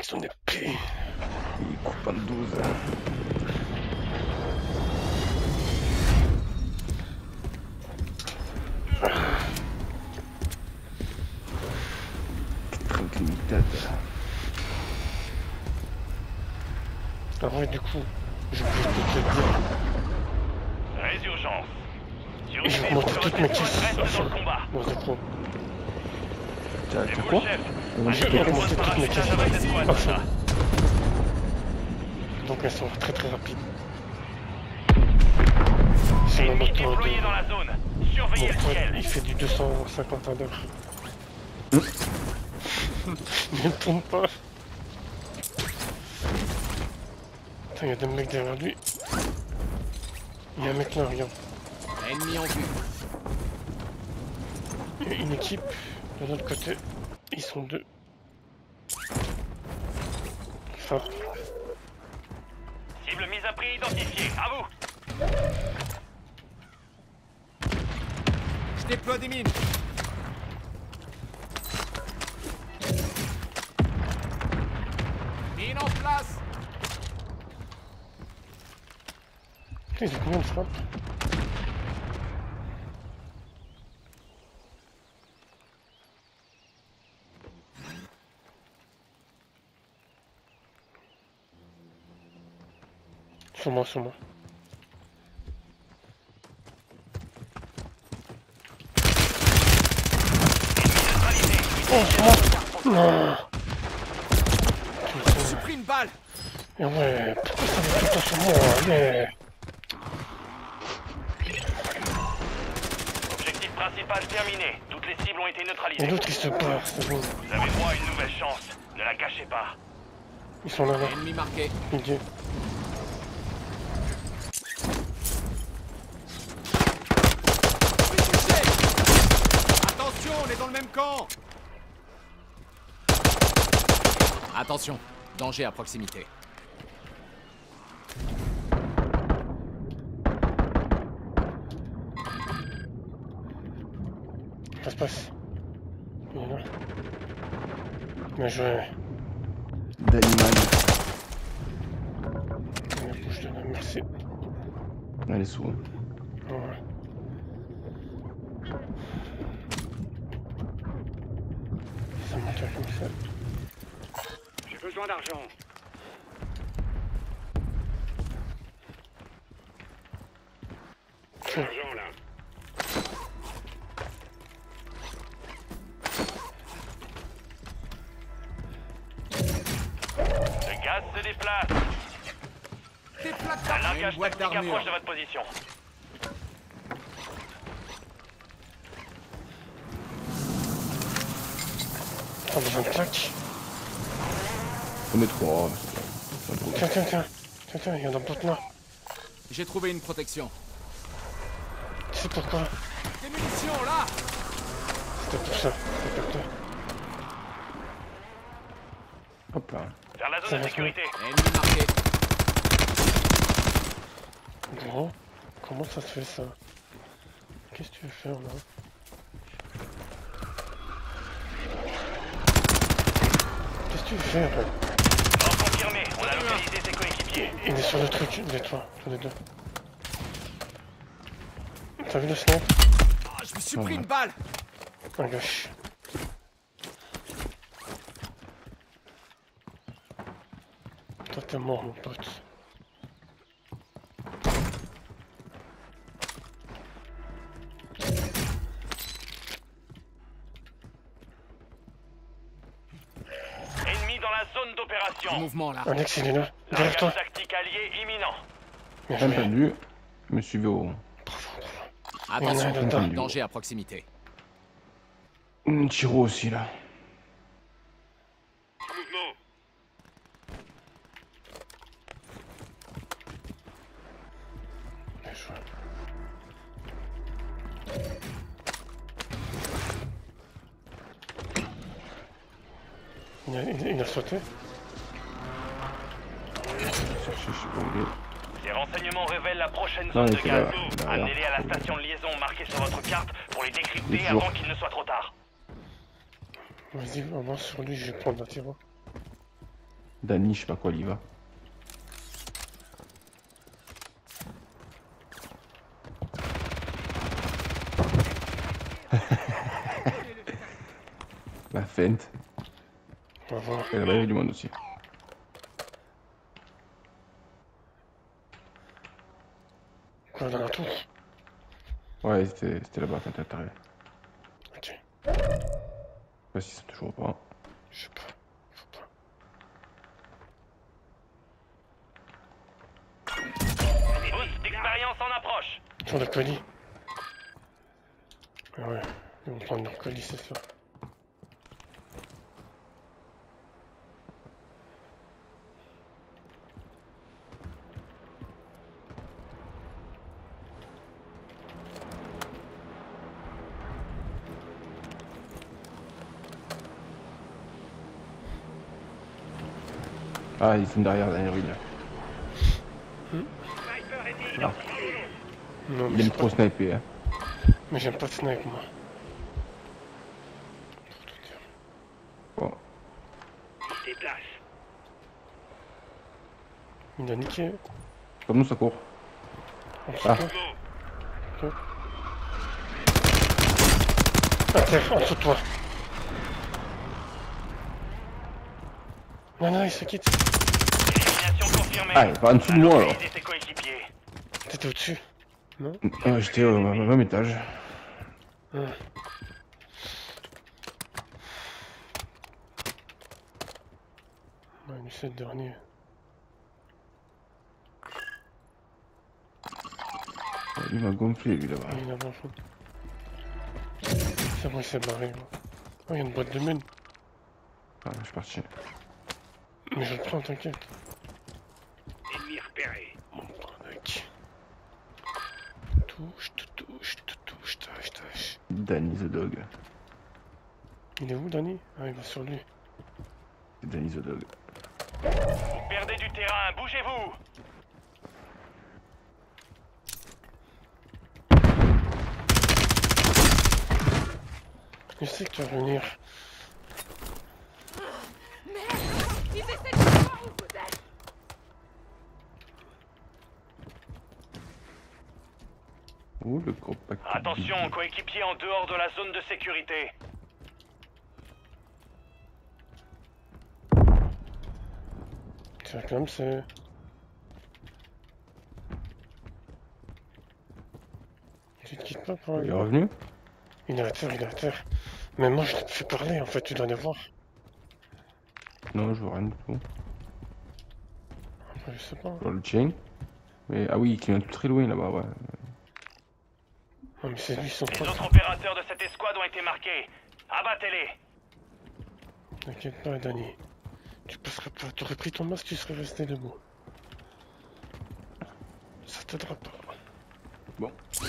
Ils sont des pieds. Il coupe en 12. Tranquillité. Ah ouais, du coup, je peux te dire. Résurgence. Sur Et je vais monter toutes le mes caisses. dans le combat. Bon, du coup, T'as quoi le chef. On je dit vais quoi remonter toutes mes caisses. Parachutage avec cette boîte, Parfait. ça. Donc elles sont très très rapides. C'est le moteur de... il fait du 250 à l'heure. ne tourne pas. Putain, il y a des mecs derrière lui. Il y a un mec là, regarde. Ennemi en vue. Il y a une équipe de l'autre côté. Sont deux. Cible mise à prix identifiée. À vous. Je déploie des mines. Mine en place. Putain, ont combien de frappes? Sur moi, sur moi. Oh, sur moi Non J'ai pris une balle. Et ouais, pourquoi ça va tout le temps sur moi Allez Objectif principal terminé. Toutes les cibles ont été Et neutralisées. l'autre il se barre, c'est bon. Vous avez droit à une nouvelle chance. Ne la gâchez pas. Ils sont là, là. Ennemi marqué. Idiot. Je suis touché. Attention, on est dans le même camp. Attention, danger à proximité. Ça se passe. Il est là. Bien joué. D'animal. Merci. Elle est sous. Ouais. Ça monte comme ça. Argent là. Le gaz se déplace. Un boîte tactique approche de votre position. T'as besoin de claque On est trois. C'est. Tiens, tiens, tiens. Tiens, tiens, il y en a d'autres là. J'ai trouvé une protection. Tu sais pourquoi? Des munitions là. C'était pour ça. C'était pour toi. Hop là. Vers la zone de sécurité. Ennemi marqué. Gros, comment ça se fait ça? Qu'est-ce que tu veux faire là? Qu'est-ce que tu veux faire là? Confirmé. On a localisé ses coéquipiers. Il est sur le truc, les toi, tous les deux. T'as vu le snipe Ah, je me suis pris une balle. À gauche. Toi t'es mort mon pote. D'opération. mouvement là. Alex il est là, derrière toi. Tactique allié imminent. Bien entendu. Me suivez au. Attention, Il y en a danger à proximité. Un tiro aussi là. Il a, il a sauté Ces renseignements révèlent la prochaine zone de gaz. Amenez-les à la station de liaison marquée sur votre carte pour les décrypter avant qu'il ne soit trop tard. Vas-y, avance sur lui, je vais prendre la tiro. Danny, je sais pas quoi, il y va. La feinte. On va voir. Et là-bas, il y avait du monde aussi. Dans la tour Ouais, c'était c'était là-bas quand t'es arrivé. Ok. Je sais pas si c'est toujours pas. Je sais pas. Faut pas. Boost d'expérience en approche. Sur le colis. Ouais. Ils vont prendre leur colis, c'est sûr. Ah, ils sont derrière la rue là. Ah, Non, il mais, aime c'est trop pas... sniper. Hein. mais j'aime pas snipe, moi. Pour tout dire. Bon, Il a niqué. comme nous ça court. Ah. se Ok. À terre, en dessous de toi. Non, non, il se quitte. Ah, il est pas en dessous de moi alors. T'étais au-dessus. Non Ah, J'étais au même étage. Ah. Ouais, c'est le dernier. Il m'a gonflé lui là-bas. Ah, il a fait. C'est bon, il s'est barré. moi. Oh, il y a une boîte de mine. Ah, je suis parti. Mais je le prends, t'inquiète. Ennemi repéré. Mon mec. Touche, tout touche, tout touche, tâche, tâche. Danny the Dog. Il est où, Danny? Ah, il va sur lui. C'est Danny the Dog. Vous perdez du terrain, bougez-vous. Je sais que tu vas venir. Merde Ils essaient de savoir où vous êtes Ouh, le gros paquet. Attention, coéquipier en dehors de la zone de sécurité. C'est comme c'est. Tu te quittes pas pour Il est aller revenu Il est à terre, il est à terre. Mais moi je te fais parler en fait, tu dois les voir. Non, je vois rien du tout. Après, je sais pas. Le chain. Mais, ah oui, qui vient de très loin là-bas, ouais. Ah, mais c'est lui son Les autres opérateurs de cette escouade ont été marqués. Abattez-les. T'inquiète pas, Danny. Tu passerais pas. T'aurais pris ton masque, tu serais resté debout. Ça t'aidera pas. Bon. Je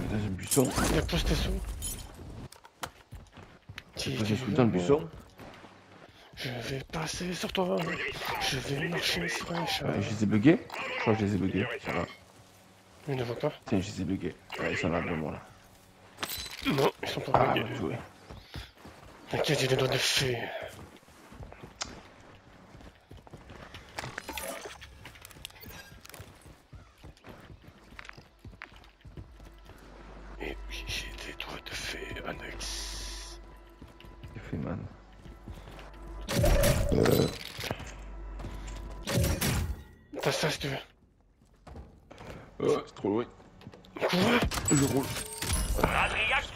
vais dans un buisson. Il a posté sous. Je vais dans le buisson. Je vais passer sur toi. Je vais marcher sur un chat. Ouais, je les ai buggés. Je crois que je les ai buggés. Ça va. Il ne voit pas. Tiens, je les ai. Ouais, ils sont là devant moi là. Non, ils sont pas Ah, buggés. bien joué. T'inquiète, j'ai des doigts de fée. Et oui, j'ai des doigts de fée, Alex. J'ai fait man. T'as ça si tu veux. C'est trop loin. Quoi Je roule.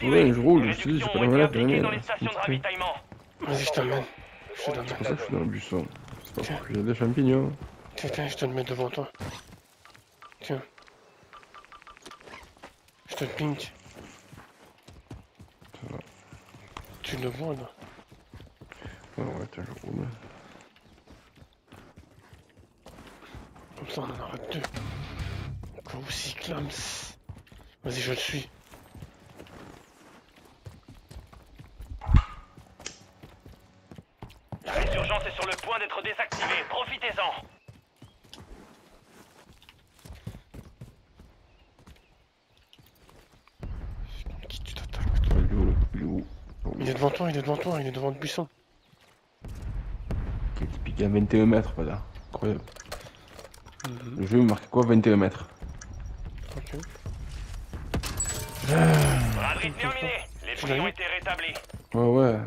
Ouais, je roule, je te dis, c'est pas ont été mal, appliquées mais- dans les stations de ravitaillement. Vas-y, je t'emmène. Je te C'est donne. pour ça que je suis dans le buisson. C'est pas y a des champignons. Tiens, tiens, je te le mets devant toi. Tiens. Je te le pink. Ça va. Tu le vois là? Ouais, ouais, tiens, je roule. Comme ça, on en aura deux. Au cas où s'il clame. Vas-y, je le suis. La résurgence est sur le point d'être désactivée. Profitez-en. Contre qui tu t'attaques toi Il est devant toi, il est devant toi, il est devant le buisson. Il est piqué à 21 mètres, voilà. Incroyable. Mhm. Le jeu me marque quoi 21 mètres? Ok. Braderie terminée. Les prix ont été rétablis. Ouais, ouais.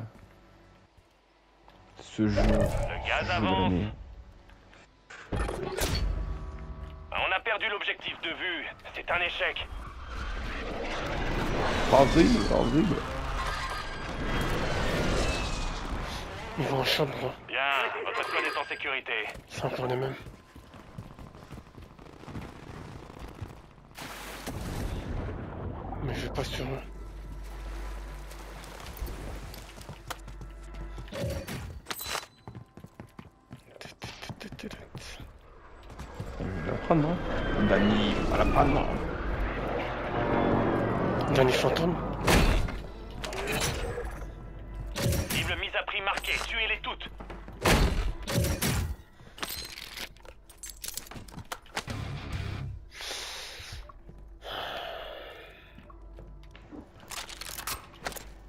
Ce jeu. Le gaz avance. l'année. On a perdu l'objectif de vue. C'est un échec. Horrible, horrible. Ils vont en chambre, quoi. Bien, votre squad est en sécurité. C'est encore les mêmes. Mais je vais pas sur eux. Vais la prendre, hein. Dani, va la prendre. Dernier fantôme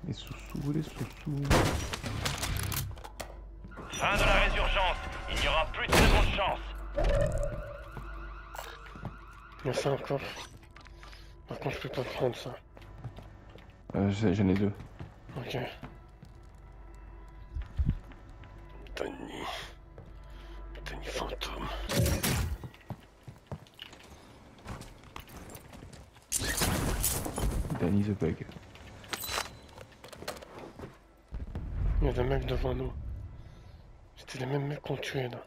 Les sous-sous, les sous-sous. Fin de la résurgence. Il n'y aura plus de seconde chance. Ça encore. Par contre, je peux pas prendre ça. Euh, j'ai- J'en ai deux. Ok. Tony. Tony fantôme. Danny the Bug. Il y a des mecs devant nous. C'était les mêmes mecs qu'on tuait là.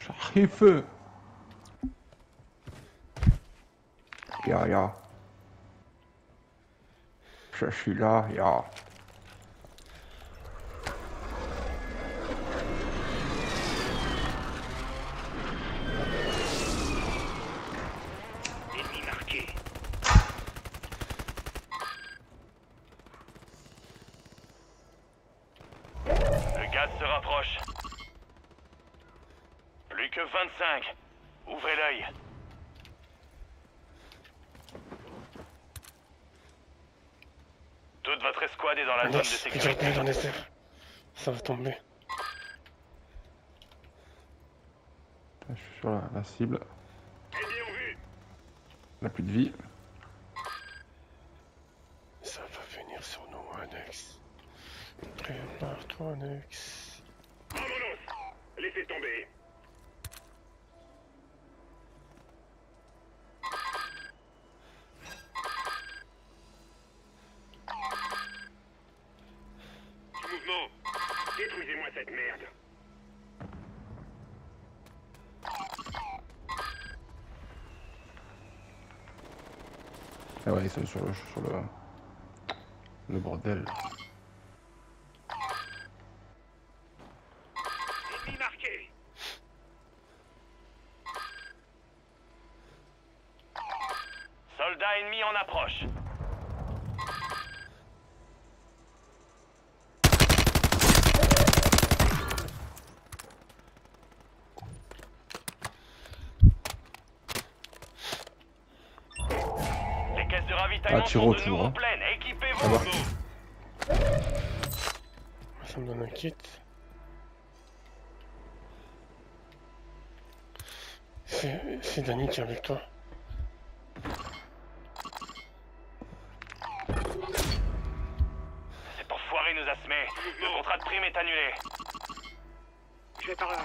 J'arrive Ya ya. Je suis là, ya. Gaz se rapproche. Plus que 25. Ouvrez l'œil. Toute votre escouade est dans la zone de sécurité. dans les airs. Ça va tomber. Je suis sur la, la cible. Elle a plus de vie. Ça va venir sur nous, Alex. Prépare-toi, Alex. Laissez tomber. Mouvement. Détruisez-moi cette merde. Ah ouais, sur le, sur le, le bordel. Ennemi marqué. Soldat ennemi en approche. Les caisses de ravitaillement Ah, sont tiro, de toujours, nouveau hein. pleines. Équipez-vous. Ça me donne un kit. C'est c'est Danny qui est avec toi. Nous a semé. Le contrat de prime est annulé. Je vais par là.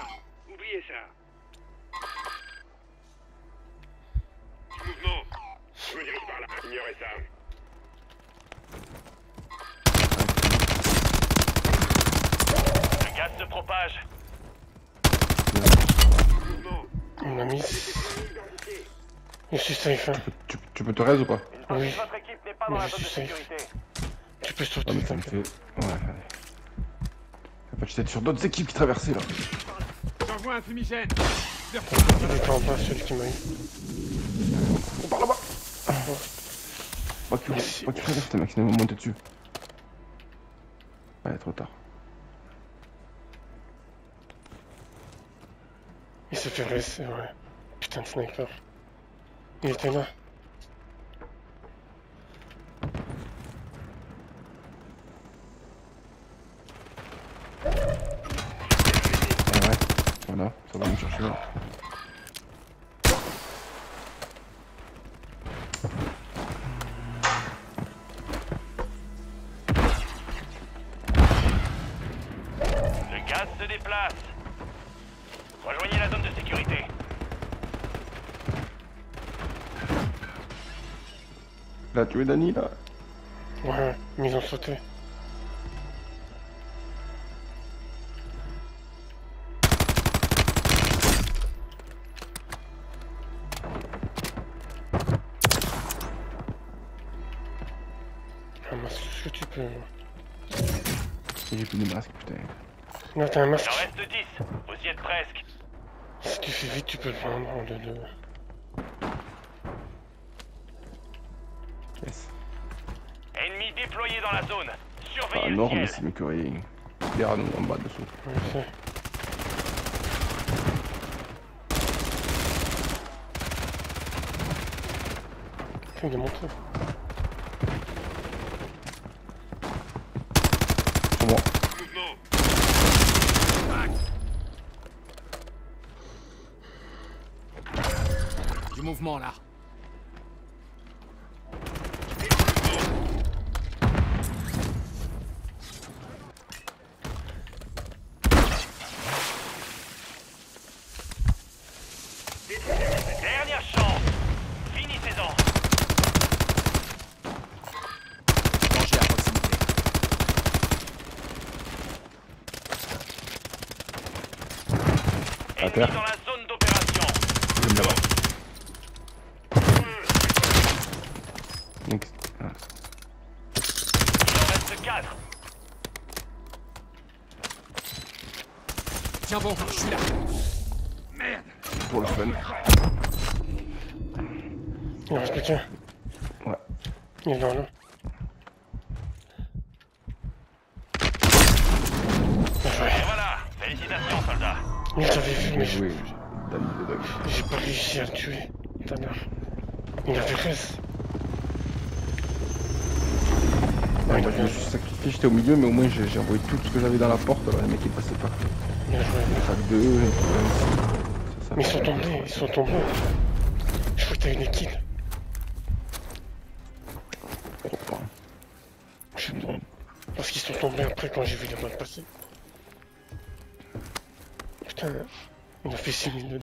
Oubliez ça. Mouvement. Je me dirige par là. Ignorez ça. Le gaz se propage. On a mis. Je suis safe, hein. Tu, tu peux te raise ou pas? Oui. votre équipe n'est pas Mais dans la je zone de suis safe. sécurité. Tu peux sauter, mais ça me fait... Ouais, allez. En fait, j'étais sur d'autres équipes qui traversaient là. J'envoie un fumigène. Il était en bas, celui qui m'a eu. On part là-bas Moi qui Merci. moi qui traverse, mec, sinon ils vont monter dessus. Ouais, trop tard. Il s'est fait rester, ouais. Putain de sniper. Il était là. Voilà, ça va me chercher là. Le gaz se déplace. Rejoignez la zone de sécurité. Là, tu es Dani là? Ouais, mais ils ont sauté. Peux. J'ai plus de masque, putain. Là, t'as un Il masque. en reste 10. Vous y êtes presque. Si tu fais vite, tu peux le prendre en deux deux. Yes. Ennemi déployé dans la zone. Ah Surveillez non, le mais ciel. c'est mieux que rien. Derrière nous, en bas, dessous. Ouais, c'est- Putain, il est monté. Mouvement là. Dernière chance. Finissez-en. Danger à proximité. À Ennemi terre. dans la zone d'opération. Je me là-bas. Next. Ah. Il en reste 4. Tiens bon, je suis là. Pour le fun. Il reste plus qu'un. Ouais. Il est dans l'eau. Bien joué. Et voilà. Félicitations, soldats. Mais j'avais vu, mais j'ai pas réussi à le tuer tout à l'heure. Il avait reste. Moi, je me suis sacrifié, j'étais au milieu, mais au moins j'ai envoyé tout ce que j'avais dans la porte, alors les mecs ils passaient pas. Bien joué. Deux, Mais ils sont tombés, ils sont tombés. Je crois que t'as. Trop fort. Je sais pas. Parce qu'ils sont tombés après quand j'ai vu les balles passer. Putain, il a fait 6000 de